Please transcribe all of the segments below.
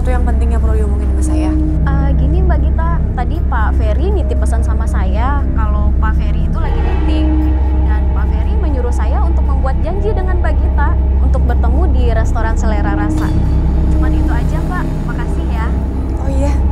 sesuatu yang penting yang perlu diomongin ke saya? Uh, gini Mbak Gita, tadi Pak Ferry nitip pesan sama saya kalau Pak Ferry itu lagi meeting dan Pak Ferry menyuruh saya untuk membuat janji dengan Mbak Gita untuk bertemu di restoran selera rasa. Cuman itu aja Pak. makasih ya. Oh iya.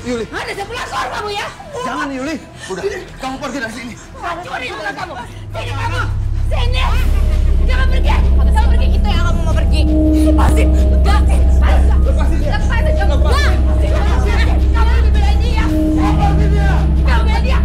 Yuli. Ada sebelah suara kamu ya. Jangan Yuli. Udah, kamu pergi dari sini. Hancurin mulut kamu. Sini kamu. Sini. Jangan pergi. Jangan pergi itu yang kamu mau pergi. Lepasin. Lepasin. Lepasin. Lepasin. Lepasin. Lepasin. Lepasin. Lepasin. Kamu lebih Lepasin. dia. Lepasin dia. Kamu Lepasin. dia.